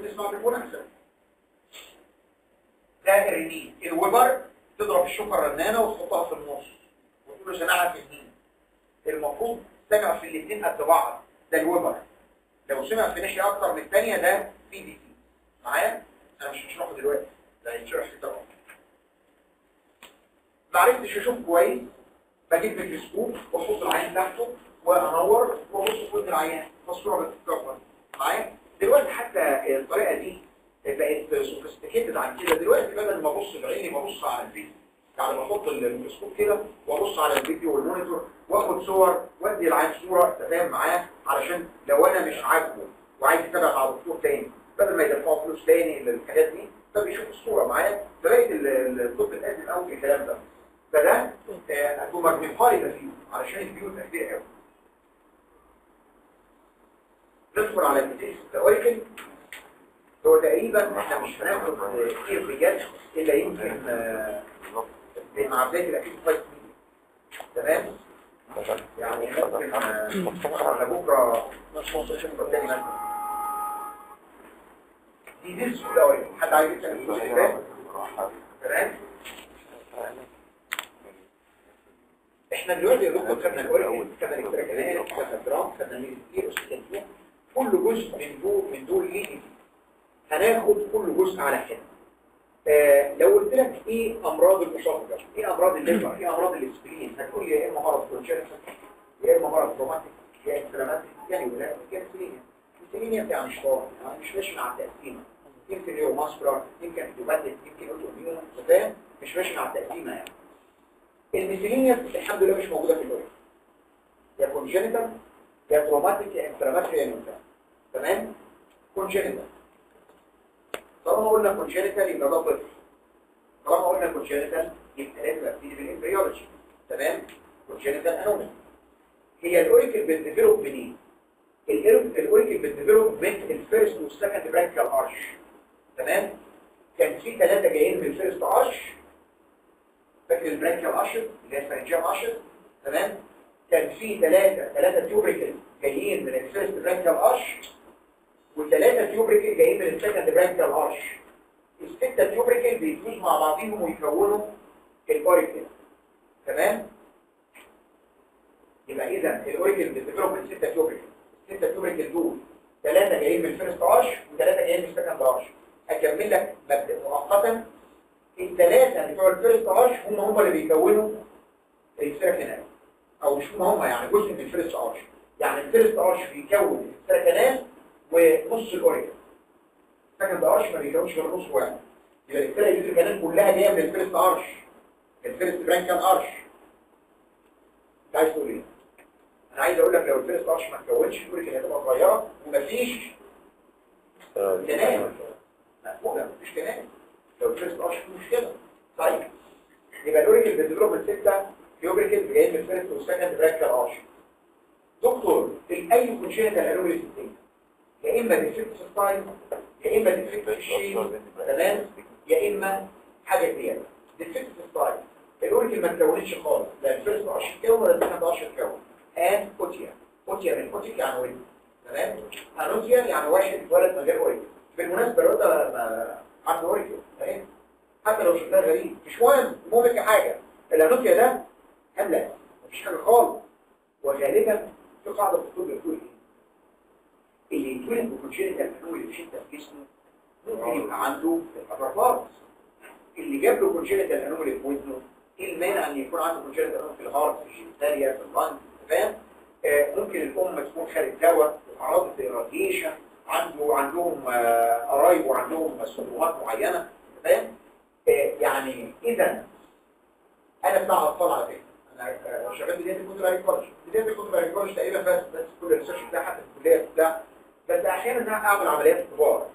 بنسمع بالمناسبة ده. الرنين الوبر تضرب الشوكة الرنانة وتحطها في النص وتقول له في النين المفروض سمع في الاثنين قد بعض. ده الوبر. لو سمع في ناحية أكتر من الثانية ده في دي تي معايا؟ أنا مش هشرحه دلوقتي. ده هيتشرح في طبعا ما عرفتش أشوف كويس. بجيب ميكروسكوب وأحط العين تحته وأنور وأبص في العيان. فالصوره بتتكبر معايا؟ دلوقتي حتى الطريقة دي بقت sophisticated عن كده. دلوقتي بدل ما ابص بعيني ببص على الفيديو يعني بحط الميكروسكوب كده وابص على الفيديو وال monitor واخد صور وادي العين صورة فاهم معاه علشان لو أنا مش عاجبه وعايز يتابع مع دكتور تاني بدل ما يدفعوا فلوس تاني للحاجات دي فبيشوف الصورة معايا فبقيت الطب القديم قوي في الكلام ده. فده هتبقى magnify ده فيه علشان الفيو تكبير قوي. ندخل على الكتيس التواركل هو تقريبا إحنا مش هناخد كتير بجد إلا يمكن آه، مع بدايه الأكيد فايت تمام؟ يعني ممكن آه، على بكرة تاني مثلا. دي دي التواركل حد عايز يسأل؟ تمام؟ إحنا دلوقتي يا دكتور خدنا الأول خدنا الاكتراكالات خدنا الدرام خدنا الميزيكير وسكنتين كل جزء من دول من دول ليه هناخد كل جزء على حده آه لو قلت لك إيه أمراض الاسوفجر إيه أمراض الليفر؟ إيه أمراض الاسبرين هتقول لي يا إما مرض كونجنتال يا إما مرض روماتيك يا انفلاماتيك يعني ولا كده سيلينيا. بتاع مش طارئ يعني مش ماشي مع التقسيمة. يمكن neuromuscular يمكن idiopathic يمكن autoimmune فاهم؟ مش ماشي مع التقسيمة يعني. ال miscellanea الحمد لله مش موجودة في الورق يا congenital يا traumatic يا inflammatory يا نوتا تمام؟ congenital طالما قلنا congenital يبقى ده طفل. طالما قلنا congenital يبقى لازم ابتدي بال embryology تمام؟ congenital anomaly. هي ال auricle بت develop منين ال auricle بت develop من ال first وال second branchial arch تمام؟ كان في ثلاثة جايين من ال first arch فاكر ال branchial arch اللي هي ال pharyngeal arch تمام؟ كان في ثلاثة ثلاثة tubercle جايين من ال first branchial arch وثلاثه tubercle جايين من ال second branchial arch الستة tubercle بي fuse مع بعضهم ويكونوا ال auricle تمام؟ يبقى اذا ال auricle بت develop من سته tubercle الستة tubercle دول ثلاثة جايين من ال first arch وثلاثة جايين من ال second arch اكمل لك مبدأ مؤقتا. الثلاثة بتوع ال first arch هم هم اللي بيكونوا ال ear canal أو مش هم يعني جزء من ال first arch يعني ال first arch بيكون ال ear canal ونص ال auricle ال second arch ما بيكونش غير نص واحد. يبقى الثلاثة ال ear canal كلها جاية من ال first arch ال first branchial arch أنت عايز تقول إيه؟ أنا عايز أقول لك لو ال first arch ما تكونش ال auricle هتبقى صغيرة ومفيش تنام مقفوله مفيش تنام لو ال first arch مشكله طيب يبقى ال auricle بال development 6 tubercle جاي من ال first وال second branchial arch دكتور ال any congenital anomaly system يا إما defect في ال size يا إما defect في ال shape تمام؟ يا إما حاجة زيادة. defect في ال size ال auricle ما اتكونتش خالص. لا ال first arch اتكون ولا ال second arch اتكون anotia. otia من otic يعني auricle تمام؟ anotia يعني واحد اتولد من غير auricle بالمناسبة الواد ده عنده auricle فاهم حتى لو شفناه غريب. مش مهم. المهم حاجة. ال anotia ده همله مفيش حاجة خالص. وغالبا في قاعدة في الطب بتقول إيه؟ اللي يتولد انومالي في شده في جسمه ممكن يبقى عنده الابرفارس اللي جاب له كونجنتال انومالي في ودنه إيه المانع إن يكون عنده كونجنتال انومالي في الهارت في الجينيتاليا في اللنج فاهم؟ آه ممكن الام تكون خارج دواء اعراض الراديشن عنده عندهم آه قرايب وعندهم سلوكات معينة فاهم؟ آه يعني اذا أنا بتاع اطفال على فكرة. لو شغال بداية الكتب كولج بداية الكتب كولج تقريبا بس بس كل الريسيرش بتاعها حتى في الكلية بتاع بس أحيانا أنا أعمل عمليات كبار.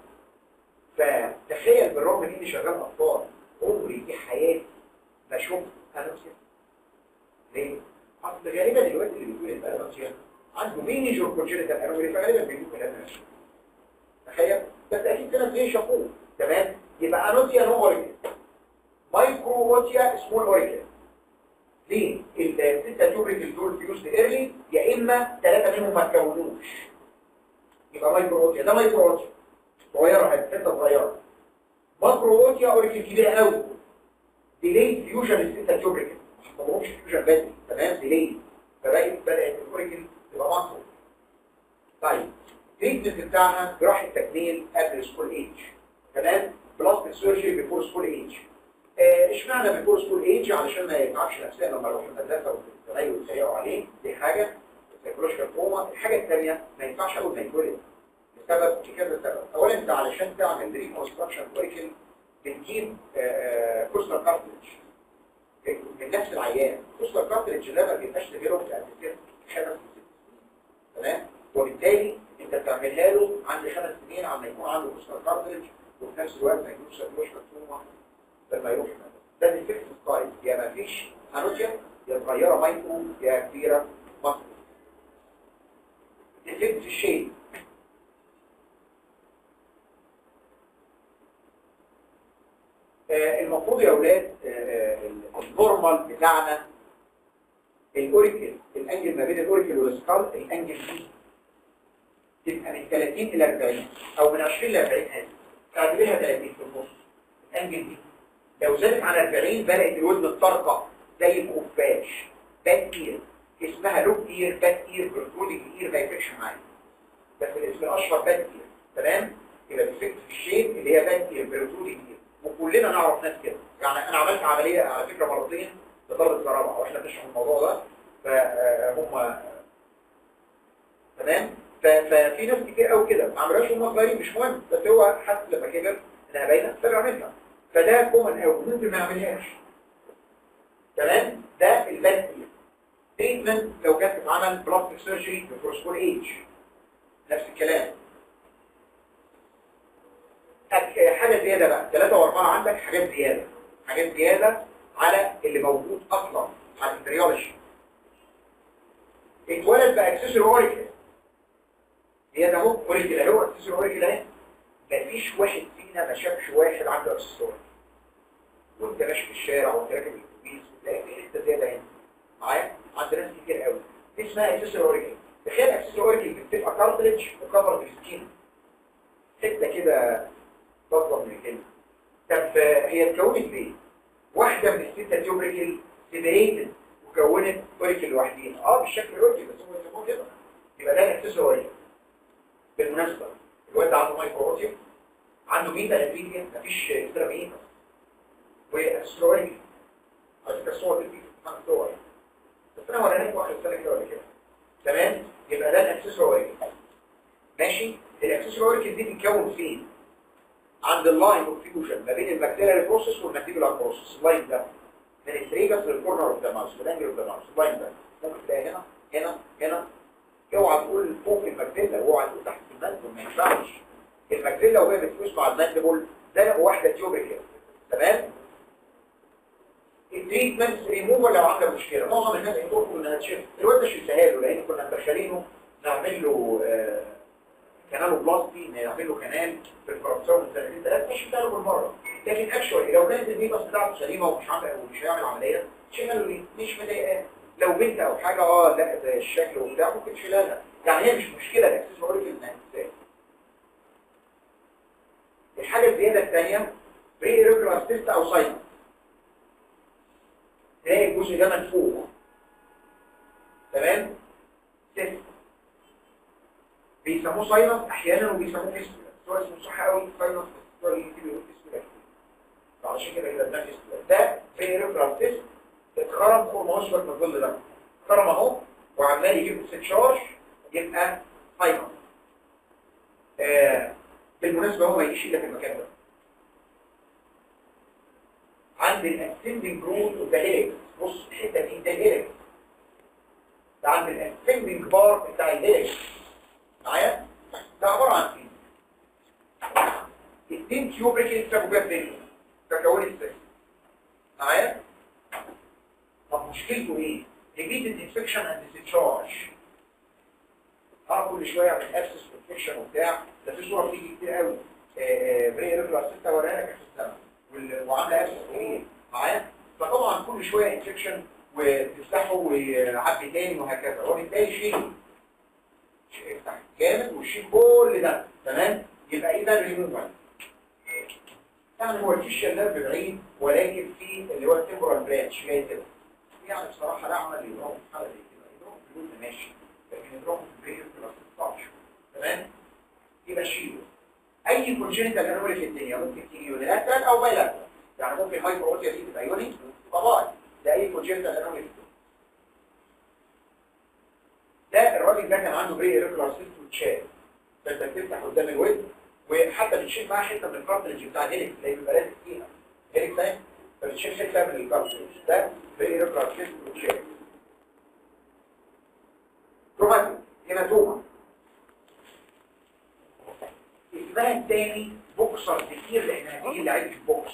فتخيل بالرغم من إني شغال أطفال عمري في حياتي ما شفت انوكسيا ليه؟ أصل غالبا دلوقتي اللي بيقول الانوكسيا عنده major congenital anomaly فغالبا بيجيب كلام تخيل؟ بس أكيد كده زي شاقوه تمام؟ يبقى anotia no auricle microtia small auricle ليه؟ الستة tubercle دول fused early يا إما ثلاثة منهم ما تكونوش. يبقى microtia ده microtia صغيرة حتة صغيرة. macrotia auricle كبيره قوي delay fusion الستة tubercle ما طلعوش fusion بدري. تمام؟ delay. فبقت بدأت ال auricle تبقى macro طيب. ال treatment بتاعها جراحه تجميل قبل school age تمام؟ plastic surgery before school age اشمعنى before school age علشان ما يتعبش نفسيا لما يروح المدرسة والزمايل يتريقوا عليه؟ دي حاجة psychological trauma الحاجة الثانية ما ينفعش أول ما يتولد. لسبب لكذا سبب. اولا أنت علشان تعمل reconstruction auricle بتجيب costal cartilage من نفس العيان. costal cartilage ده ما بيبقاش تجربه قد كده. تمام؟ وبالتالي أنت بتعملها له عند خمس سنين عم يكون عنده costal cartilage وفي نفس الوقت ما يكونش psychological trauma لما يروح ده الفكر ستايل يا ما فيش هانوجيا يا صغيره مايكرو يا كبيرة مصر في الشيء المفروض يا أولاد النورمال بتاعنا الأوريكل الأنجل ما بين الأوريكل والسكال الأنجل دي تبقى من 30 إلى 40 أو من 20 ل 40 هذه تعملها 30 في النص. ال angle دي لو زادت عن 40 بدأت الودن الطرقه زي الخفاش. bat ear اسمها lop ear bat ear protruding ear ما يفرقش معايا بس الاسم الأشهر bat ear تمام؟ يبقى ال defect في ال shape اللي هي bat ear protruding ear وكلنا نعرف ناس كده. يعني أنا عملت عملية على فكرة مرتين لطلبه الزراعه وإحنا بنشرح الموضوع ده. فهم تمام؟ ففي ناس كتير قوي كده. ما عملوهاش هم صغيرين. مش مهم. بس هو حس لما كبر إنها باينة فبيعملها فده common قوي ممكن ما يعملهاش. تمام؟ ده ال bat treatment لو كانت بتتعمل plastic surgery before school age نفس الكلام. حاجة زيادة بقى. ثلاثة وأربعة عندك حاجات زيادة. حاجات زيادة على اللي موجود أصلا على ال embryology. اتولد ب accessory auricle زيادة أهو؟ auricle اهو accessory auricle اهي مفيش واحد فينا ما شافش واحد عنده accessory وانت ماشي في الشارع وانت راكب الاتوبيس وتلاقي في حتة زيادة هنا معايا؟ عند ناس كتير قوي. دي اسمها accessory auricle تخيل accessory auricle بتبقى cartilage و covered by skin حتة كده تطلب من الكلمة طب هي اتكونت ليه؟ واحدة من الستة tubercle separated وكونت auricle لوحدها آه بالشكل ال auricle بس هو يسموه كده. يبقى ده اكسسوري اوريكل بالمناسبة الواد عنده مايكرو اوريكل عنده ميتا ابريديا مفيش اكسترا على فكرة الصور عن الصور. بس أنا وريناك واحد سنة كده ولا كده. تمام؟ يبقى ده الاكسسوري اوريكل ماشي؟ الاكسسوري اوريكل دي بتتكون فين؟ عند اللاين اوف ما بين البكتيريال بروسيس والماتيبولار بروسيس اللاين ده من التريجس للكورنر اوف ذا ماوس والانجل اوف ذا ماوس اللاين ده ممكن تلاقي هنا هنا هنا. اوعى تقول فوق الماكسيلا اوعى تقول تحت الماندبل ما ينفعش. الماكسيلا وهي بتفوز مع الماندبل ده واحدة تيوبريكل تمام؟ التريتمنت ريموفر لو عندك مشكلة؟ معظم الناس يقولوا انها تشيل الواد مش يسهل له لأن كنا مدخلينه نعمل له آه كاناله بلاستي نعمل له كنال في الفرنساوي من ثلاثة مش بتاعه بالمرة لكن اكشوالي لو كانت النيبس بتاعته سليمة ومش عامل ومش هيعمل عملية شيلها له ليه؟ مش مضايقاه. لو بنت أو حاجة آه لا ده الشكل وبتاع ممكن تشيلها لها. يعني هي مش مشكلة الاكسس بقول لك إنها إزاي الحاجة الزيادة الثانية بري تيست أو ساينس تلاقي الجزء ده منفوخ تمام؟ تيست بيسموه ساينس أحيانا وبيسموه فيستولا سواء اسمه صح قوي ساينس سواء يجيبوا فيستولا فعشان كده كده ده فيستولا ده بري ريجولار تيست اتخرم فوق مصبر من الظل ده. اتخرم أهو وعمال يجيب استشارج يبقى ساينس آه بالمناسبة هو ما يجيش إلا في المكان ده. عند الاسندنج جروث اوف ذا هيلكس بص الحته دي ده هيلكس ده عند الاسندنج بار بتاع الهيلكس معايا؟ ده عبارة عن إيه؟ اثنين تيوبريكل سابوا جنب الدنيا تكون السيل معايا؟ طب مشكلته إيه؟ ريبيتد انفكشن اند ديسشارج آه كل شوية اعمل ابسس انفكشن وبتاع. ده في صورة بتيجي كتير قوي. بري ريفلر 6 وراها لك في السنة وعامله ابسس كبير معايا؟ فطبعا كل شوية انفكشن وتفتحه ويعبي تاني وهكذا. وبالتالي شيل افتح جامد وشيل كل ده. تمام؟ يبقى إيه ده ريموفال يعني هو الفيشال نيرف بعيد ولكن في اللي هو التمبرال برانش جاي كده. يعني بصراحة لا عمل يضرب في حالة زي كده. يضرب في ماشي لكن يضرب في البريد ما تمام؟ يبقى شيله أي كونجنتال انوري في الدنيا ممكن تيجي يونيلاترال أو بايلاترال يعني ممكن هايبر اوتيا دي تبقى يوني طبعا ده أي كونجنتال انوري في الدنيا. ده الراجل ده كان عنده بري ريجولار سيستم تشاب فأنت بتفتح قدام الوجه وحتى بتشيل معاه حتة من الكارتريج بتاع الهيليكس اللي بيبقى لازق فيها هيليكس اهي فبتشيل حتة من الكارتريج ده بري ريجولار سيستم تشاب تروماتيك هيماتوما اسمها الثاني بوكسر كتير لأن هتيجي لعيبة البوكس.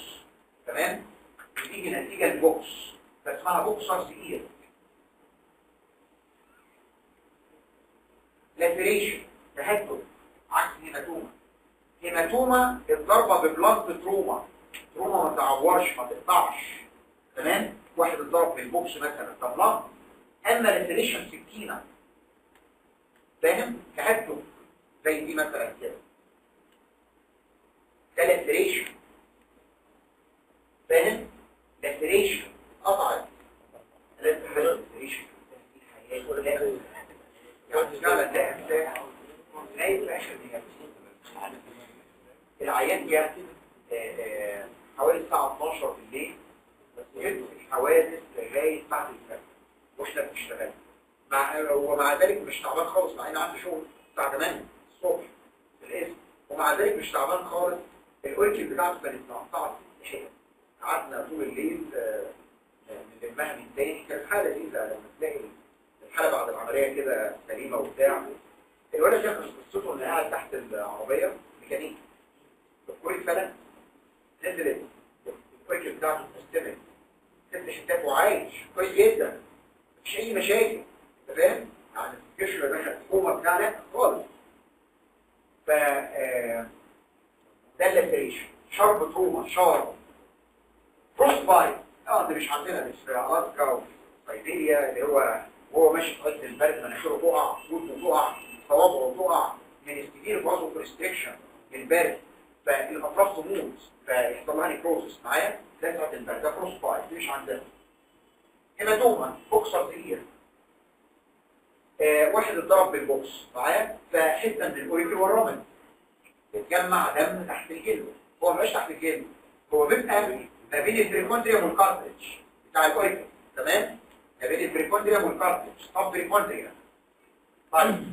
تمام؟ بتيجي نتيجة البوكس. فاسمها بوكسر ثقيل لاتريشن تهدد. عكس هيماتوما. هيماتوما الضربه ببلانت تروما. تروما ما تعورش ما تقطعش. تمام؟ واحد اتضرب في البوكس مثلا. ده بلانت أما لاتريشن سكينة. فاهم؟ تهدد. زي دي مثلا كده. ده لاتريشن فاهم؟ لاتريشن قطعت. لاتريشن يعني فعلا ده امساح نايم دقيقه العيان جه حوالي الساعة 12 بالليل جبت الحوادث لغاية بعد الفجر. وإحنا بنشتغل مع ومع ذلك مش تعبان خالص مع إن عندي شغل الساعة 8 الصبح في الاسم ومع ذلك مش تعبان خالص الاوركل بتاعته كانت مقطعه قعدنا طول الليل نلمها من تاني كانت حالة لذيذة. لما تلاقي الحالة بعد العملية كده سليمة وبتاع. الولد كان قصته انه قاعد تحت العربية ميكانيكي. الكوري اتفلت نزلت الكوري بتاعته مستمر ست حتات وعايش كويس جدا. مفيش أي مشاكل. أنت فاهم؟ يعني الجيش اللي دخل الحكومة بتاعنا خالص. ف ده اللاتريشن شرب تروما شرب فروست بايت آه ده مش عندنا مش في الاسكا وفي سيبيريا اللي هو وهو ماشي في وقت البرد مناخيره تقع جلده تقع صوابعه تقع من السبير بازو كونستريكشن البرد فالاطراف تموت فيحصل لها معايا؟ ده بتاعت البرد ده فروست بايت مش عندنا. هيماتوما بوكسر كبير. آه واحد اتضرب بال box. معايا؟ فحته من ال auricle ورمت بتجمع دم تحت الجلد. هو مش تحت الجلد. هو بيبقى ما بين ال perichondrium وال cartilage بتاع ال auricle تمام؟ ما بين ال perichondrium وال cartilage طب perichondrium طيب.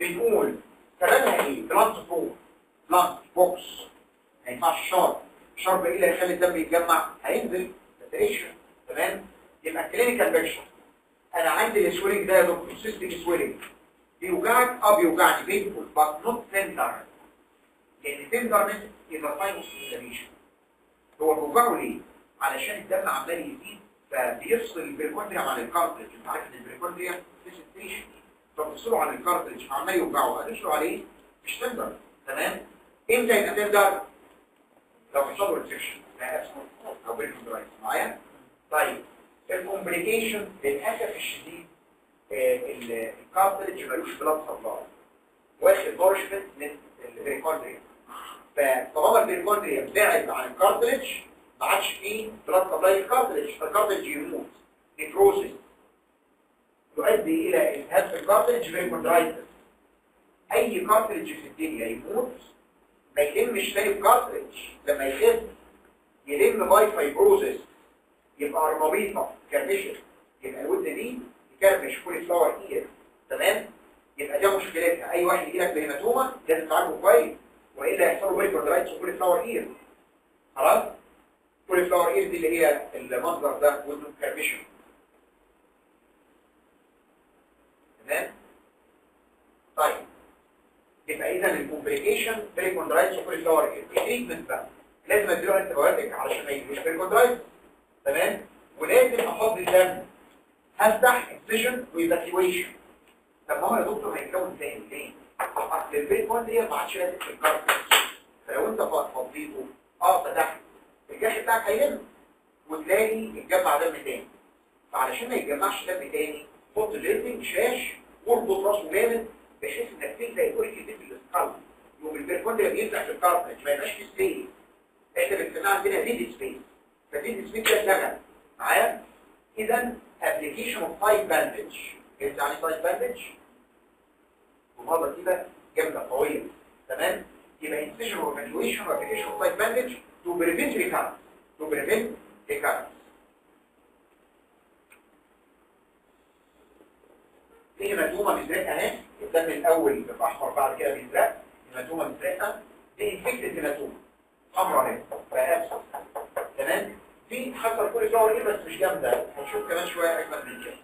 بنقول سببها إيه blunt فوق blunt box ما ينفعش sharp sharp إيه اللي هيخلي الدم يتجمع؟ هينزل. ساتريشن تمام؟ يبقى كلينيكال بيكشر أنا عندي السويلنج ده يا دكتور. سيستيك سويلنج بيوجعك آه بيوجعني بينفول بس نوت تندر لأن تندرنس يبقى ساين اوف انفلاميشن هو بيوجعه ليه؟ علشان الدم عمال يزيد فبيفصل البريكوندريا عن الكارتريج انت عارف ان البريكوندريا ديسنتريشن فبيفصلوا عن الكارتريج عمال يوجعه هتفصلوا عليه مش تندر تمام؟ إمتى يبقى tender؟ لو حصل له infection أو perichondritis معايا؟ طيب ال complication للاسف الشديد ال cartilage ملوش blood supply واخد nourishment من ال perichondrium فطالما ال perichondrium بعد عن ال cartilage ما عادش فيه blood supply ال cartilage فال cartilage يموت. necrosis يؤدي إلى التهاب ال cartilage perichondritis أي cartilage في الدنيا يموت. ما يلمش تاني ال cartilage لما يخف يلم by fibrosis يبقى رمابيطه كرمشه يبقى الودن دي يكرمش cauliflower ear تمام؟ يبقى ده مشكلتها. أي واحد يجي لك ب hematoma لازم تعالجه كويس. وإلا يحصل له perichondritis و cauliflower ear خلاص؟ cauliflower ear دي اللي هي المنظر ده ودنه كرمشه تمام؟ طيب. يبقى اذا الكومبليكيشن بريكوندرايتس وكل فلاور اير التريتمنت بقى. لازم أديله انتي بايوتيك علشان ما يجيش بريكوندرايتس تمام؟ ولازم افضي الدم. هفتح اكسجن وايفاكيويشن طب هو يا دكتور هيتكون تاني ليه؟ أصل البيت كون دي ما عادش لازم في فلو أنت فضيته آه فتحت الجرح بتاعك هيلم وتلاقي يتجمع دم تاني. فعلشان ما يتجمعش دم تاني حط جلدنج شاش واربط راسه جامد بحيث إنك تبدأ يقول كده في الاسكال يقوم البيركوندريا بيفتح في الكارتلج ما يبقاش فيه سبيس إحنا بنسميها عندنا ديد سبيس فديد سبيس ده اتلغى. معايا؟ اذا ابلكيشن اوف تايب باندج انت يعني تايب باندج ومره كده جامدة قوية. تمام؟ يبقى انسيشن اور ايفالويشن وابلكيشن اوف تايب باندج to prevent recurrence to prevent recurrence في hematoma مزرقه اهي الدم الأول الاحمر بعد كده بيزرق hematoma مزرقه دي infected hematoma حمراء اهي بقى تمام؟ في حصل cauliflower ear بس مش جامدة. هنشوف كمان شوية اجمل من كده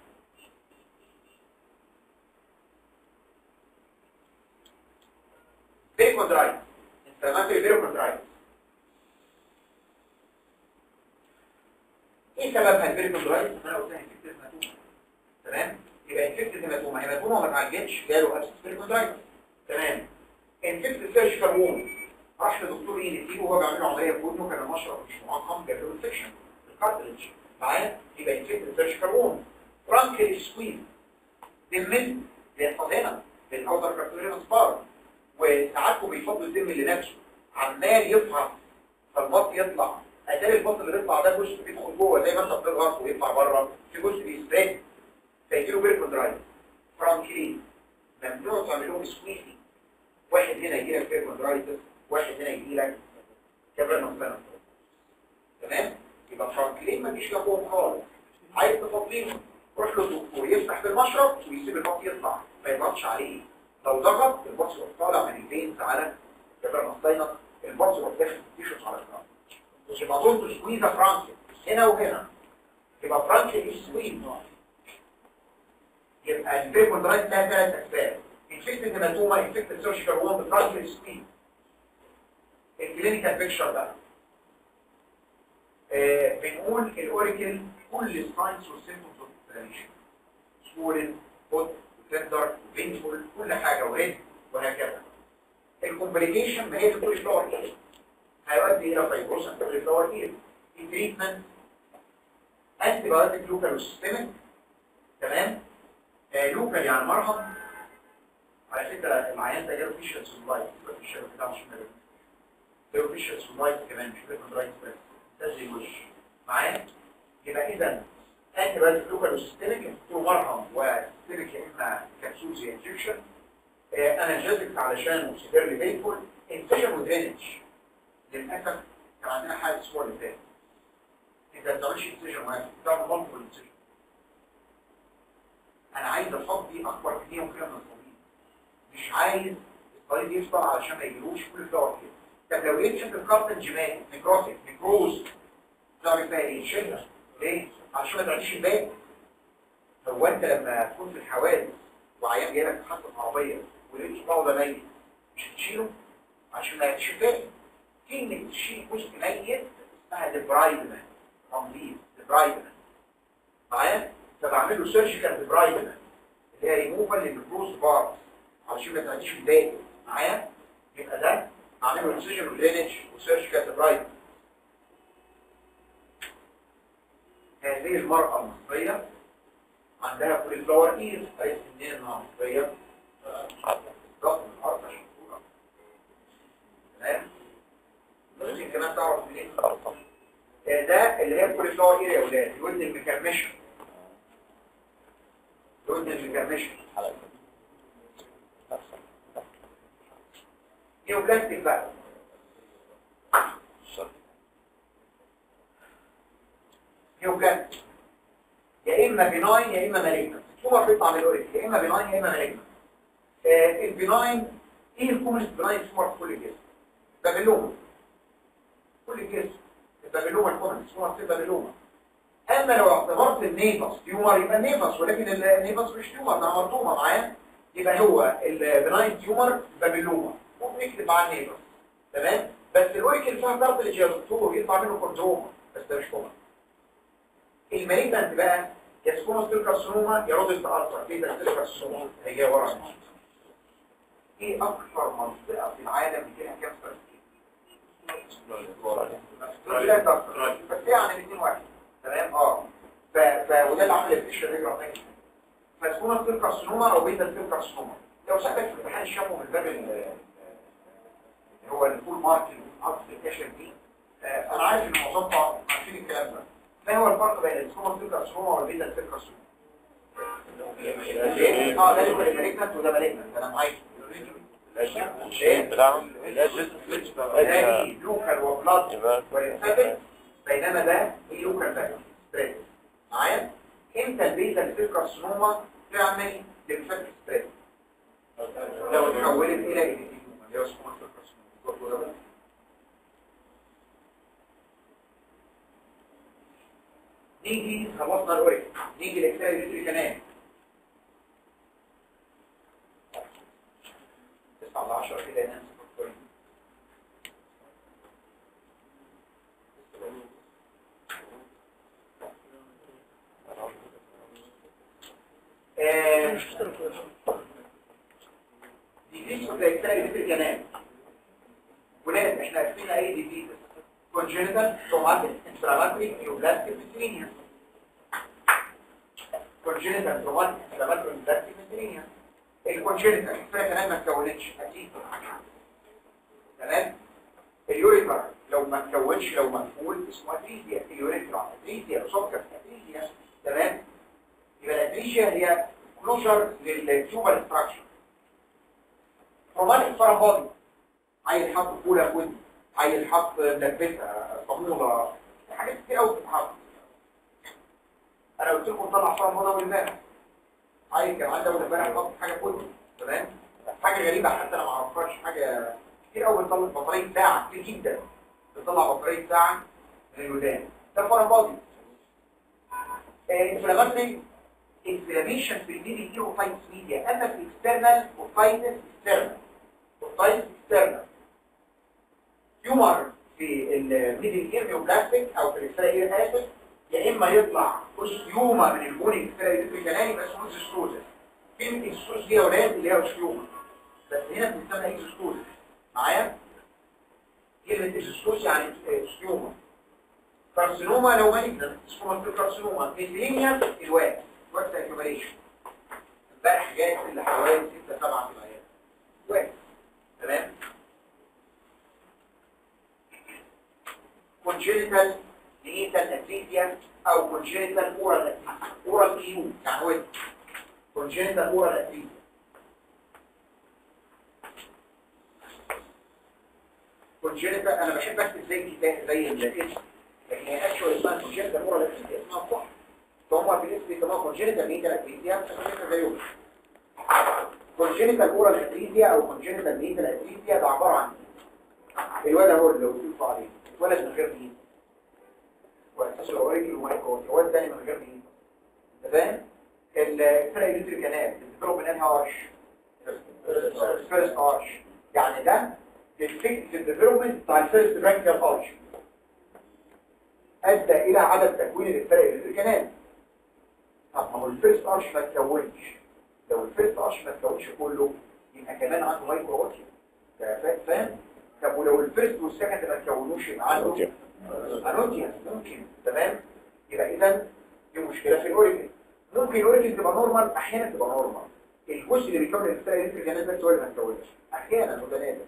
perichondritis inflammatory perichondritis إيه سببها ال perichondritis أنا قلت لها infected hematoma تمام؟ يبقى infected hematoma hematoma ما اتعالجتش جاله abscess perichondritis تمام؟ infected surgical wound راح لدكتور إيه نتيجه وهو بيعمل له عمليه في ودنه كان المشرط مش معقم جاب له infection ال cartilage معايا يبقى infected surgical wound furuncle squeeze دمن بيحصل هنا بالاوتر كارتليريان سبار وساعاتكم بيفضل الدم لنفسه عمال يطلع فالبط يطلع اتاري البط اللي بيطلع ده جزء بيدخل جوه زي ما انت بتضغط ويطلع بره في جزء بيسبريد فيجيله بيركوندرايت فرانكلين ممنوع تعمل لهم سكويزي واحد هنا يجي لك بيركوندرايتس واحد هنا يجي لك كبر مثلا تمام؟ يبقى فرانكلين ما تجيش جنبهم خالص. عايز تفضليهم روح له دكتور يفتح بالمشرب ويسيب البط يطلع. ما يضغطش عليه. لو ضغط البط يروح طالع من الفين على كبر مثلا البط يروح داخل. يشط على مش يبقى ضد سكويزه فرانكل هنا وهنا. يبقى فرانكل مش سكويز يبقى البيركوندرايت لها ثلاث اسباب انفكتد هيماتوما انفكتد سيرجيكال ووند فرانكل سكويز الكلينيكال بيكشر آه بنقول ال auricle كل ال signs وال symptoms of inflammation swollen hot tender painful كل حاجة و red وهكذا. ال complication ما هي cauliflower ear هيؤدي إلى fibrosis cauliflower ear ال treatment antibiotic local و systemic تمام؟ آه local يعني مرهم على فكرة العيان ده جاله facial cellulitis ال facial بتاعه مش مدرب لو فيشل سولايت كمان مش بيكون بس. ده زي وش. معايا؟ يبقى إذا انتي بايوتيك لوكال وسيستميك تو مرهم وسيستميك يا إما كبسول زي انجكشن انرجيتك علشان سيفيرلي بينفول انفيشن ودرينج للأسف كان عندنا حالة الأسبوع اللي فات. إنت ما بتعملش انفيشن واحد بتعمل مالتيبل انفيشن أنا عايز أفضي أكبر كمية ممكنة من الطبيب مش عايز الصديد يفضل علشان ما يجيلوش cauliflower كده. طب لو لقيت شكل ال cartilage مات necrotic necrosed تعمل فيها إيه؟ شيلها ليه؟ عشان ما تعديش الباقي هو انت لما تكون في الحوادث وعيان جاي لك حادثه عربيه ولقيت صباعه ده ميت مش هتشيله عشان ما يعديش الباقي كلمه تشيل جزء ميت اسمها debridement تنظيف debridement معايا؟ فبعمل له surgical debridement اللي هي ريموفال للجلوز بار علشان ما تعديش الباقي معايا؟ يبقى ده عامل له incision و drainage و surgical debridement هذه المرأة المصرية عندها cauliflower ear عرفت منين انها مصرية ضغط الأرض شطورة تمام ممكن كمان تعرف منين ده اللي هي cauliflower ear يا ولاد الودن المكرمشة الودن المكرمشة neoplastic بقى neoplastic يا إما benign يا إما malignant ال tumor بيطلع من ال auricle يا إما benign يا إما malignant آه ال benign إيه ال commonest benign tumor في كل الجسم. بابلوما. كل الجسم. البابلوما الكومنس تيومر في بابلوما. أما لو اعتبرت النيفس تيومر يبقى النيفس ولكن النيفس مش تيومر ده مرطومه معاه يبقى هو البناين تيومر بابلوما. ممكن نكتب على النيفس تمام؟ بس الاوريكل فيها ضغط الجيرتور ويطلع منه كورتوما بس ده مش كومن المالجنت بقى يا سكوما ستيل كارسينوما يا رودل تأثر إيه ده ستيل هي جاية ورا. إيه أكثر منطقة في العالم فيها كانسر بس هي عن الاثنين واحد. تمام؟ آه. ف ف وده اللي عمل الفيش الرجل فسكوما ستيل كارسينوما أو بيتا ستيل كارسينوما لو سألك في امتحان الشم من باب هو الفول ماركت الكاشر دي. آه، أنا عارف ان معظمكم عارفين الكلام ده. ما هو الفرق بين السوما سيل كارسينوما والبيتا سيل كارسينوما آه ده اللي مالجنت وده مالجنت أنا معاك بتاعهم ده لوكال وبلاد وريسابل بينما ده اللوكال باك ستريس معايا؟ إمتى البيتا كارسينوما تعمل لمفك ستريس لو اتحولت إلى ايديتيوما نيجي خلصنا الاوريك نيجي الفيتري كمان. 9 ل 10 كده ننسى فكرين ديزيز اوف الاكسال الفيتري كمان. ولاد إحنا عارفين اي ديزيز congenital traumatic inflammatory neoplastic miscellaneous congenital traumatic inflammatory neoplastic myasthenia الكونجنتال الفرق كمان ما تكونتش أكيد تمام ال urethra لو ما تكونش لو مقفول اسمه atresia ال urethra atresia سكر atresia تمام يبقى ال atresia هي closure لل tubular structure traumatic foreign body عايز حط فوله في ودني عايز حط ملبسه حاجات كتير قوي بتتحط أنا قلت لكم طلع foreign body اول امبارح عايز كان عندي أول امبارح حط حاجة في تمام؟ حاجة غريبة حتى أنا ما أعرفهاش حاجة كتير قوي بتطلع بطاريه ساعة كتير جدا. بتطلع بطاريه ساعة من الودان. ده foreign body inflammatory إنفلاميشن في الميدي ايروفايتس ميديا اما في اكسترنال وفايتس اكسترنال وفايتس اكسترنال تيومر في الميدل اير بلاستيك أو في الاكسترا اير اسيد يا إما يطلع تيومر من البوني اكسترا اير بس مش ستوزس كلمه السوس دي يا ولاد اللي هي تيومر بس هنا بنسميها اكستوزس معايا؟ كلمه اكستوزس يعني تيومر كارسينوما لو مالجنت اسمه كارسينوما ميلينيا الواد. وقت اكيوميليشن امبارح جاي اللي حوالي 6 7 في العيال واد تمام؟ Congenital neonatal aplasia أو congenital oral oral يعني وين congenital oral aplasia congenital أنا بحب اكتب زي زي الاسم لكن هي اكشوال اسمها congenital oral aplasia اسمها صح فهم الاسم بيسموها congenital neonatal aplasia congenital زيهم congenital oral aplasia أو congenital neonatal aplasia ده عباره عن الواد هو اللي بيوصف عليه ولد من غير دين واساس الاوريجن والمايكون الواد تاني من غير دين أنت فاهم؟ الفرق يوتري كانال بتضرب من انهي ارش first arch يعني ده ال defect ال development بتاع ال first branchial arch أدى إلى عدم تكوين ال external auditory canal طب ما هو ال first arch ما تكونش. لو ال first arch ما تكونش كله يبقى كمان عنده microtia فاهم؟ طب ولو ال first وال second ما تكونوش يبقى عنده anotia ممكن. تمام؟ يبقى إذا دي مشكلة في ال origin ممكن ال origin تبقى normal أحيانا تبقى normal الجزء اللي بيكون ال external canal بس هو اللي ما تكونش. أحيانا نادر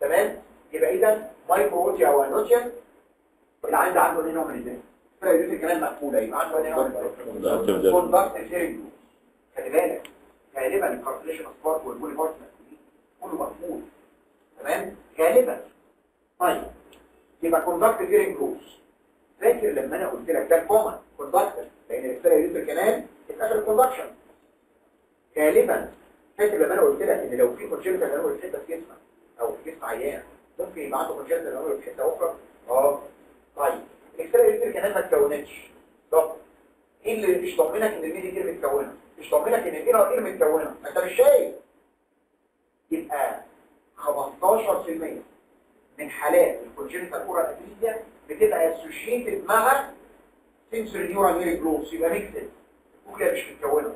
تمام؟ يبقى إذا microtia أو anotia اللي عنده عنده إيه نوع من الاثنين ال external canal مقفوله يبقى عنده إيه نوع من الاثنين conductive hearing خلي بالك. غالبا ال cartilaginous part وال bony part كله مقفول تمام؟ غالبا. طيب يبقى conductive hearing loss فاكر لما أنا قلت لك ده ال common conductive لأن ال external auditory canal اتقفل ال conduction غالبا. فاكر لما أنا قلت لك إن لو في congenital anomaly في حتة في جسمك أو في جسم عيان. ممكن يبقى عنده congenital anomaly في حتة أخرى؟ آه. طيب ال external auditory canal ما اتكونتش طب إيه اللي مش ضامنك إن ال middle ear متكونة؟ مش ضامنك إن ال inner ear متكونة. أنت مش شايف يبقى 15% من حالات ال congenital aural atresia بتبقى associated مع sensorineural hearing loss يبقى mixed ال cochlea مش متكونة.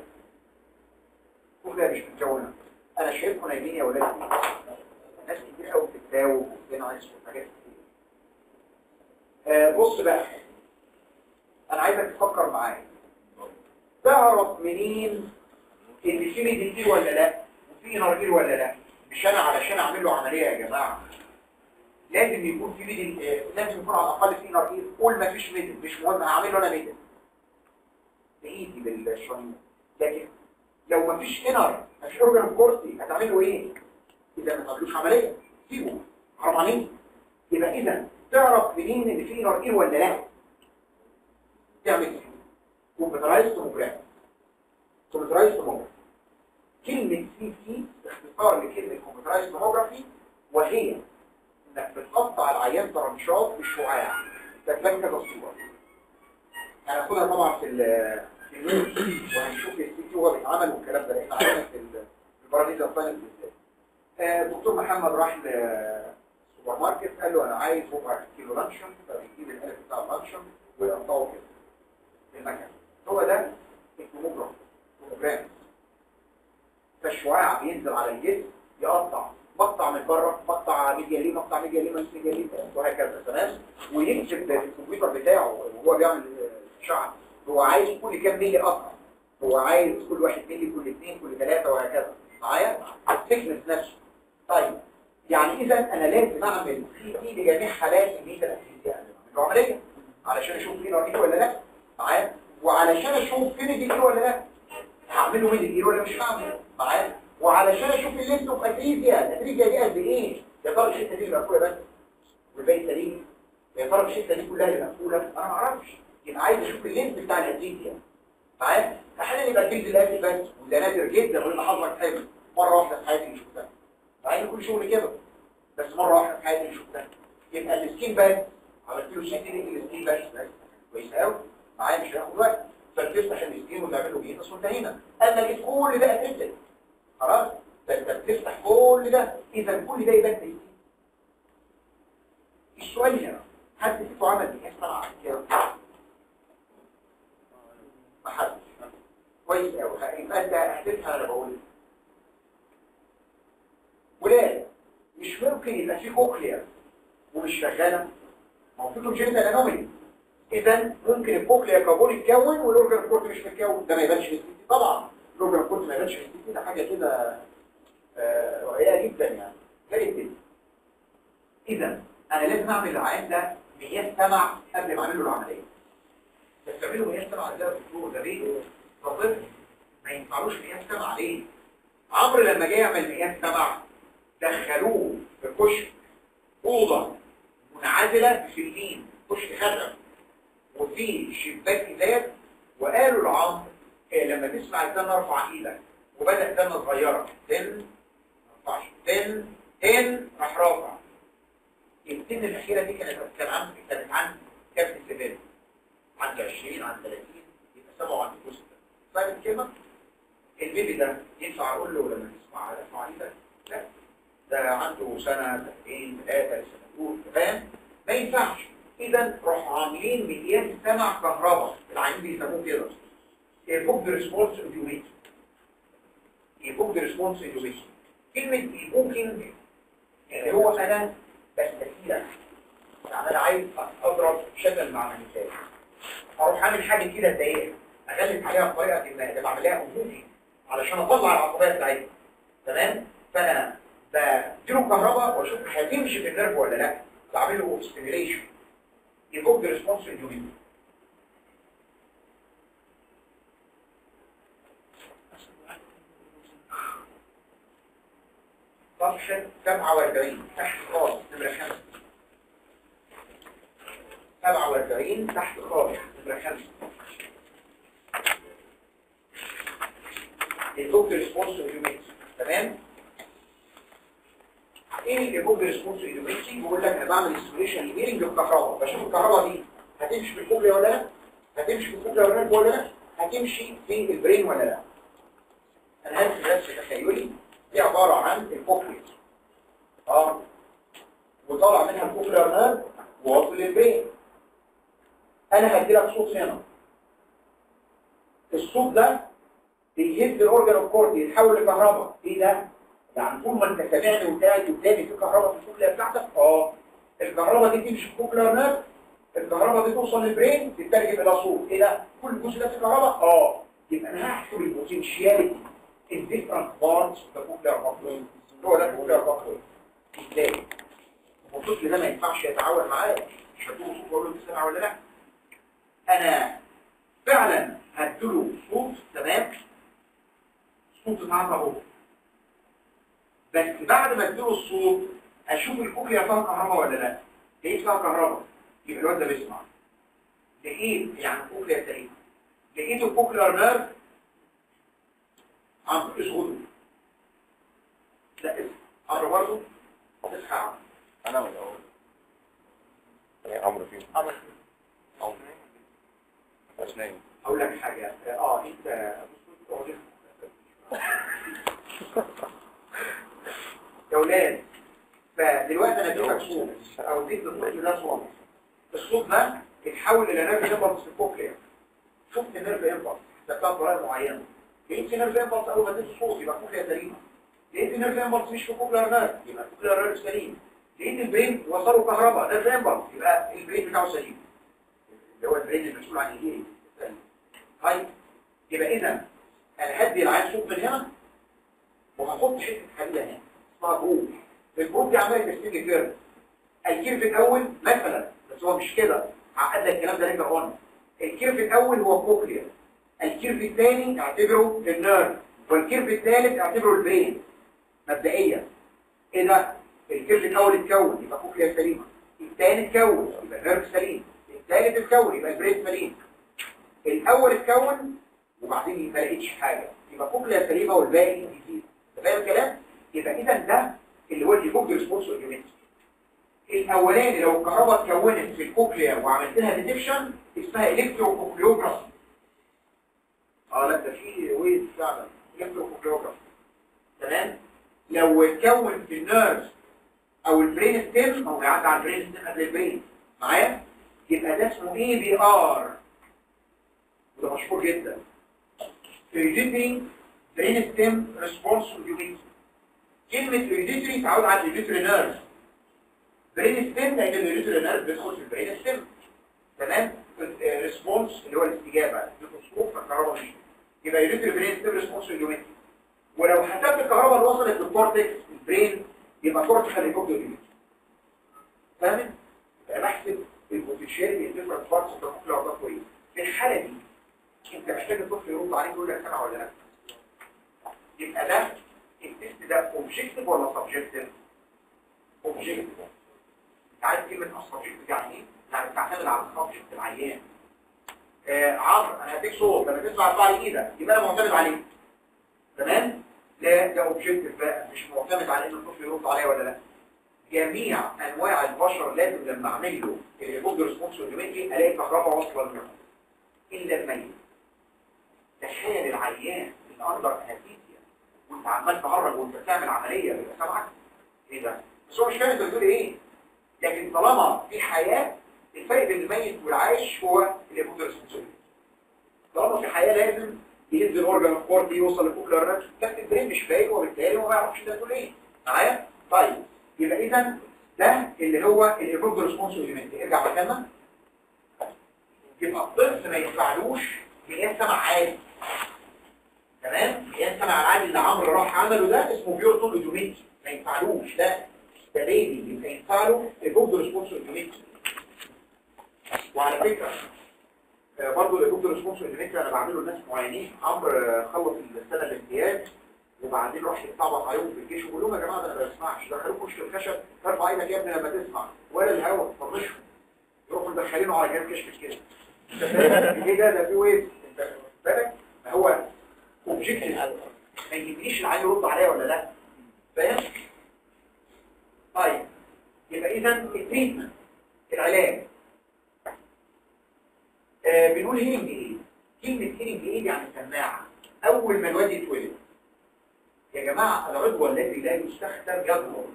ال cochlea مش متكونة. أنا شايفكم نايمين يا ولاد ناس كتير قوي بتتاوب وبتنعس وحاجات كتير. آه بص بقى. أنا عايزك تفكر معايا. تعرف منين إن في middle ear ولا لأ؟ وفي inner ear ولا لأ؟ مش أنا علشان اعمل له عملية يا جماعة. لازم يكون في middle آه، لازم يكون على الأقل في inner قول ما فيش middle مش مهم هعمله أنا middle بايدي بالشرايين لكن لو ما فيش inner ما فيش organ Corti هتعمل له إيه؟ إذا ما تعملوش عملية. سيبه. حرام عليك يبقى إذا تعرف منين إن في inner ear ولا لا. تعمل إيه؟ computerized tomography computerized tomography كلمة CT اختصار لكلمة computerized tomography وهي إنك بتقطع العيان طرنشات بالشعاع تتبين كذا هناخدها طبعا في في وهنشوف ال CT هو بيتعمل والكلام ده لأن عندنا في ال- في البراميل الثانية بالذات آه، دكتور محمد راح للسوبر ماركت قال له أنا عايز ربع كيلو لانشون فبيجيب الألف بتاع اللانشون ويقطعه كده في المكان. هو ده الكوموجراف كوموجرام فالشعاع بينزل على الجسم يقطع. مقطع من بره مقطع ميديا ليه مقطع ميديا ليه مش ميديا ليه وهكذا تمام؟ ويكتب الكمبيوتر بتاعه وهو بيعمل شعر. هو عايز كل كام ملي قطع هو عايز كل واحد ملي كل اثنين كل ثلاثة وهكذا. معايا؟ الثيكنس نفسه. طيب يعني إذا أنا لازم أعمل سي تي لجميع حالات الميتا يعني العملية. علشان أشوف فيه رقيق ولا لا. معايا؟ وعلشان أشوف فين دي ولا لا. هعمله middle ear ولا مش هعمله. معايا؟ وعلشان أشوف ال length of atresia ال atresia دي قد إيه؟ يا ترى الحته دي مقفولة بس. والباقي سليم يا ترى الحته دي كلها اللي مقفولة. أنا ما أعرفش. يبقى عايز أشوف ال length بتاع ال atresia معايا؟ أحيانا يبقى الجلد الاسي بس وده نادر جدا ويبقى حظك حلو مرة واحدة في حياتي شفتها. مع ان كل شغل كده. بس مرة واحدة في حياتي شفتها. يبقى السكين بس. عملت له شيتنج السكين بس بس. كويس قوي معايا؟ مش هياخد وقت. فتفتح السكين وتعمل بيه بس وانتهينا أنا لقيت كل ده أساسا. خلاص ده انت بتفتح كل ده إذا كل ده يبقى إيه هنا حد فيكم عمل إيه اسمع كده ما حدش. كويس قوي يبقى أنت هتفهم أنا بقول. ولاد مش ممكن يبقى في cochlea ومش شغالة. ما هو في congenital anomaly اذا ممكن ال cochlea capsule يتكون وال organ of Corti مش متكون. ده ما يبانش طبعا. ال organ of Corti ما يبانش في ده حاجة كده آه، رائعة جدا يعني جامد جدا اذا أنا لازم أعمل العيان ده مقياس سمع قبل ما أعمل له العملية مقياس سمع ده في الدكتور ده ليه؟ فطفل ما ينفعلوش سمع ليه؟ عمرو لما جه يعمل مقياس سمع دخلوه في كشك أوضة منعزلة في اليمين كشك خشب وفي شباك ازاز وقالوا لعمرو لما تسمع الدم ارفع إيدك وبدأ دم صغيرة. تن تن تن راح رافع السن الأخيرة دي كانت كان عندي كانت عندي كام في السن عندي 20 عندي 30 يبقى 7 عندي جزء فاهم الكلمة ال baby ده ينفع أقول له لما تسمع ارفع إيدك؟ لا. ده عنده سنة سنتين ثلاثة سنتين فاهم؟ ما ينفعش. اذا روح عاملين مقياس سمع كهرباء. العيانين بيسموه كده. evoked response audiometry evoked response audiometry كلمه evoking اللي هو أنا بستثيرك يعني أنا عايز أضرب شكل مع مثال أروح أعمل حاجة كده تضايقها أغلب عليها بطريقه ما ده بعملها evoking علشان أطلع العصبيه بتاعتها. تمام؟ فأنا بديله كهرباء وأشوف هتمشي في ال nerve ولا لأ. بعمل له stimulation evoked response audiometry صفحة 47 تحت خالص نمرة 5 47 تحت خالص نمرة 5 ال evoked response audiometry تمام؟ إيه ال evoked response audiometry بيقول لك أنا بعمل stimulation لل hearing بالكهرباء. بشوف الكهرباء دي هتمشي في ال cochlea ولا لأ؟ هتمشي في ال cochlea ولا لأ؟ هتمشي في ال brain ولا لأ؟ أنا تخيلي دي عبارة عن ال cochlea آه. وطالع منها ال cochlear nerve وواصل لل brain أنا هدي لك صوت هنا. الصوت ده بيهز ال organ of Corti يتحول لكهرباء. إيه ده؟ يعني طول ما أنت سامعني وقاعد قدامي في كهرباء في ال cochlea بتاعتك؟ آه. الكهرباء دي تمشي في ال cochlear nerve الكهرباء دي توصل لل brain تترجم إلى صوت إيه ده؟ كل جزء ده في كهرباء؟ آه. يبقى أنا هحسب ال potentiality in different parts of the cochlear pathway هو ده ال cochlear pathway إزاي والطفل ده ما ينفعش يتعاون معايا مش هدوله صوت وأقول له سامع ولا لا. أنا فعلا هديله صوت تمام؟ صوت اتعرف اهو بس بعد ما اديله الصوت أشوف ال cochlea فيها كهرباء ولا لا. لقيت فيها كهرباء؟ يبقى الواد ده بيسمع. لقيت يعني الكوكليا سليمه لقيت الكوكليا نيرف عم اسغده لا اسم عمرو برضه اصحى عمرو أنا ولا هو؟ يعني عمرو فين عمرو. عمرو. مش نايم. أقول لك حاجة. آه أنت يا ولاد فدلوقتي أنا اديتك صوت أو اديت للطفل ده صوت الصوت ده اتحول إلى nerve impulse في ال cochlea شفت nerve impulse ده بطريقه معينة. لقيت nerve impulse اول ما اديت الصوت يبقى ال cochlea سليمه لقيت nerve impulse مش في ال cochlear nerve يبقى ال cochlear nerve سليم لقيت ال brain وصله كهرباء nerve impulse يبقى ال brain بتاعه سليم اللي هو ال brain المسؤول عن الايه طيب يبقى اذا أنا هدي العيان صوت من هنا وهحط حتة حديده هنا اسمها probe ال probe دي عماله ترسم لي curve ال curve الأول مثلا بس هو مش كده عقد لك الكلام ده ليك قلنا ال curve الأول هو cochlea ال curve الثاني اعتبره ال nerve وال curve الثالث اعتبره ال brain مبدئيا ده ال curve الأول اتكون يبقى cochlea سليمه الثاني اتكون يبقى ال nerve سليم الثالث اتكون يبقى ال brain سليم. الأول اتكون وبعدين ما لقيتش حاجة. يبقى cochlea سليمه والباقي جديد فاهم الكلام؟ يبقى إذا ده اللي هو ال evoked response audiometry الأولاني لو الكهرباء اتكونت في ال cochlea وعملت لها detection اسمها electrocochleography. آه لا ده في waves فعلا. electrocochleography تمام؟ لو اتكون في ال nerve أو ال brain stem أو بيعدي على ال brain stem قبل ال brain معايا؟ يبقى ده اسمه ABR وده مشهور جدا. Auditory brain stem response audiometry كلمة auditory تعود على auditory nerve. Brain stem لأن ال auditory nerve بيدخل في ال brain stem. تمام؟ Response اللي هو الاستجابة. بتصوف فالكهرباء مش يبقى auditory brain stem response audiometry ولو حسبت الكهرباء اللي وصلت لل cortex ال brain يبقى cortical audiometry فاهم؟ يبقى بحسب ال potential بال different parts of the cochlear كويس في الحالة دي انت محتاج الطفل يرد عليك يقول لك سامع ولا لأ؟ يبقى ده ال test ده objective ولا subjective objective انت عارف كلمة subjective يعني إيه؟ يعني بتعتمد على ال subject العيان آه عمرو أنا هديك صوت لما تسمع لي إيدك يبقى أنا معتمد عليه. تمام؟ لا ده objective بقى مش معتمد على ان الطفل يرد عليا ولا لا. جميع أنواع البشر لازم لما اعمل له ال evoked response اوتوماتيكي ألاقي كهرباء واصله للمخ إلا الميت تخيل العيان ال under anesthesia وأنت عمال تهرج وأنت بتعمل عملية بيبقى سامعك. إيه ده؟ بس هو مش فاهم أنت بتقول إيه. لكن طالما في حياة الفرق بين الميت والعايش هو ال evoked response طالما في حياه لازم ينزل organ of Corti يوصل لل cochlea نفسه كابتن ال brain مش فايق وبالتالي هو ما يعرفش ده تقول إيه. معايا؟ طيب يبقى إذا ده اللي هو ال evoked response ارجع مكاننا يبقى الطفل ما ينفعلوش قياس سمع عادي. تمام؟ قياس سمع العالي اللي عمرو راح عمله ده اسمه pure tone audiometry ما ينفعلوش ده ده baby يبقى ينفع له ال evoked response وعلى فكره آه، برضه ال evoked response audiometry أنا بعمله لناس معينين عمرو خلص السنة الامتياز وبعدين راح يتطبق عليهم في الجيش ويقول لهم يا جماعة ده أنا ما بسمعش دخلوه كشف الخشب أرفع إيدك يا ابني لما تسمع ولا الهوا طنشهم يروحوا مدخلينه على جهاز كشف كده إيه ده؟ ده في wave أنت بالك؟ هو objective ما يجيبليش العيل يرد عليا ولا لا. فاهم؟ طيب. يبقى اذا ال treatment العلاج آه بنقول hearing aid كلمه hearing aid يعني سماعه اول ما الواد يتولد يا جماعة العضو الذي لا يستخدم يضمر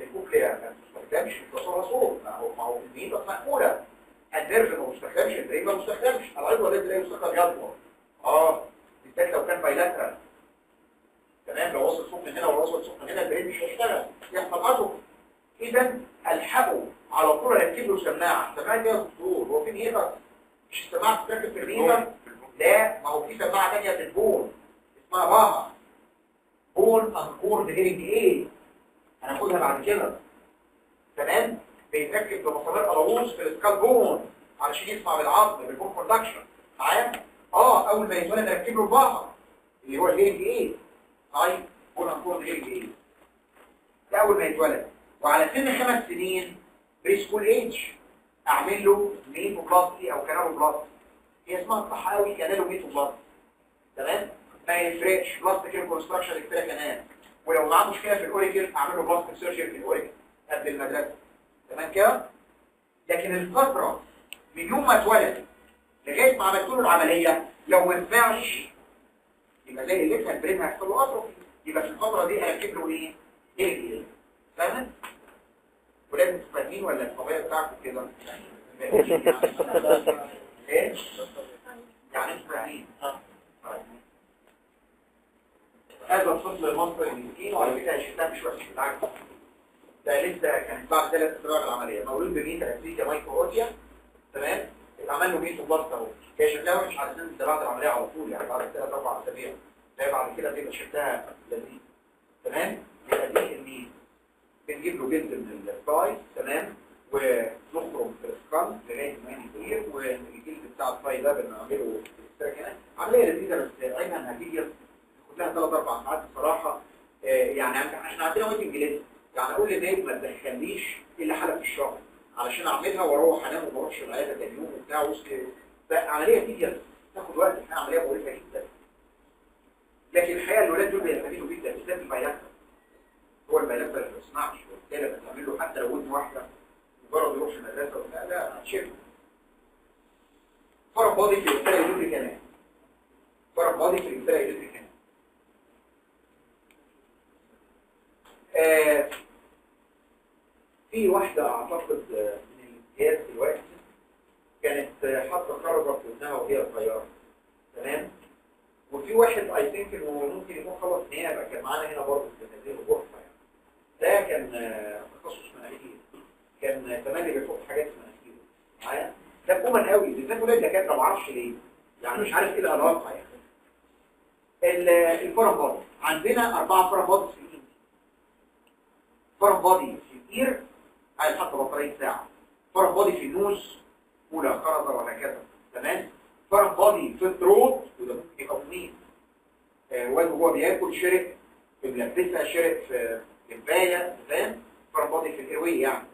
ال cochlea ما تستخدمش صوت ما هو ما هو النيبه مقفوله ال nerve ما مستخدمش ال brain ما مستخدمش العضو الذي لا يستخدم يضمر آه بالذات لو كان bilateral تمام لو وصل صوت من هنا ووصل من هنا ال brain مش هيشتغل. يحصل عضو إذا الحقه على طول ركب له سماعة. سماعة يا دكتور هو في نيبه مش السماعه بتركب في النيبه لا ما هو في سماعه ثانية في ال bone اسمها BAHA bone anchored hearing aid هناخدها بعد كده. تمام؟ بيتركب بمسامير قلاووز في ال skull bone علشان يسمع بالعظم بال bone conduction معايا؟ آه أول ما يتولد نركب له ال BAHA اللي هو الهيلج إيه طيب قلنا نقول الهيلج إيه ده أول ما يتولد. وعلى سن خمس سنين pre school age أعمل له meatoplasty أو canaloplasty هي اسمها الصح قوي canalomeatoplasty تمام؟ ما يفرقش. plastic construction extra كمان. ولو معاه مشكلة في ال auricle أعمل له plastic surgery في ال auricle قبل المدرسة تمام كده لكن الفترة من يوم ما اتولد لغاية ما عملت له العملية لو ما نفعش يبقى زي اللي لسه البرين هيحصل له أطرف يبقى في الفترة دي هركب له إيه؟ إيه إيه فاهم؟ ولازم تفهمين ولا الطبيعه بتاعتك كده؟ إيه؟ يعني طيب. هذا الطفل المصري المسكين وعلى فكرة شفتها مش وحش بالعكس. ده لسه كانت بعد ثلاث اسابيع العملية. مولود ب meatal atresia microtia تمام؟ اتعمل له plasty أهو. هي شكلها وحش على سن بعد العملية على طول يعني بعد ثلاث أربع أسابيع. هي بعد كده بيبقى شكلها لذيذ. تمام؟ يبقى دي ال main بنجيب له جلد من ال thigh تمام؟ ونخرم في ال skull لغاية ما ينتهي والجلد بتاع ال thigh ده بنعمله عملية لذيذة بس عيبها إنها تيجي كلها ثلاث أربع ساعات بصراحة آه، يعني إحنا عندنا وقت انجليزي يعني أقول للنايب ما تدخلنيش إلا حلقة في الشهر علشان أعملها وأروح أنام وما اروحش العياده تاني يوم وبتاع وسط عملية تيجي تاخد وقت إحنا عملية مؤلمه جدا. لكن الحقيقة الولاد دول بيستفيدوا جدا بالذات البيانات هو البيانات ما بيسمعش وبالتالي لما تعمل له حتى لو ودن واحدة مجرد يروح المدرسة ولا لا هتشيله فرق بادي في الرساله يدرك كمان فرق بادي في الرساله يدرك كمان آه، في واحدة أعتقد آه، من الامتياز دلوقتي كانت آه، حاطة خرزة في ودنها وهي صغيرة. تمام؟ وفي واحد اي ثينك إنه ممكن يكون خلص نيابة كان معانا هنا برضه في هذه الغرفة يعني. ده كان تخصص مناخير كان اللي بيحط حاجات في مناخيره. معايا؟ ده common قوي. بالذات ولاد الدكاترة ما أعرفش ليه. يعني مش عارف إيه العلاقة يعني. ال- ال foreign body عندنا أربعة فورم في الإيد فرم بادي في ال ear هيتحط بطاريه ساعه foreign body في ال nose ولا خرزه ولا كذا تمام foreign body في ال throat وده ممكن يبقى آه واد وهو بياكل شرق في ملبسه شرق في كبايه تمام foreign body في ال airway يعني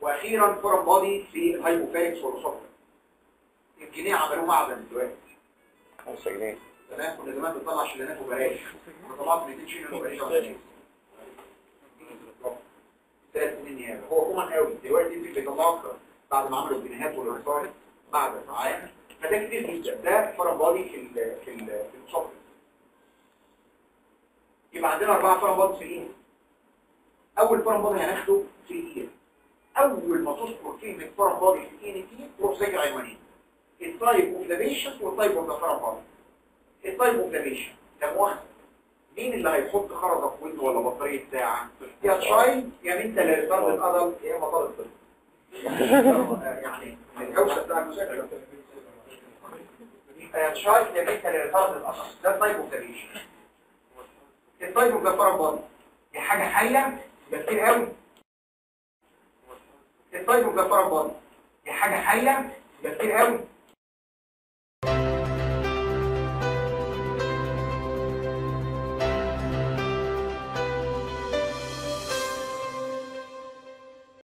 وأخيرا foreign body في ال hypopharynx وال esophagus الجنيه عملوه معدن دلوقتي. 5 جنيه تمام. كنا زمان بنطلع شلانات وبلاش. كنا طلعت 200 شيلان وبلاش. ثلاث سنين نيابه هو common قوي. دلوقتي في بيطلعوا بعد ما عملوا الجنيهات والرصاص بعد معايا فده كتير جدا. ده body في ال في ال في الصف يبقى عندنا أربعة بادي في الايد أول بادي هناخده في الإيد. أول ما تذكر كلمه بادي في الإيد دي تروح ذاكر عنوانين التايب اوف ذا بيشنت والتايب اوف ذا فرم بادي. التايب اوف ذا بيشنت ده مؤخر مين اللي هيحط خرزة في ودنه ولا بطارية ساعة؟ يا تشايلد يا بنت اللي طالب الادلت يا إما طالب يعني الجوشه بتاع المذاكره يا تشايلد يا بنت اللي الادلت ده الطيب والتبيش الطيب والجفار بادي دي حاجة حية كتير قوي. الطيب والجفار بادي دي حاجة حية كتير قوي.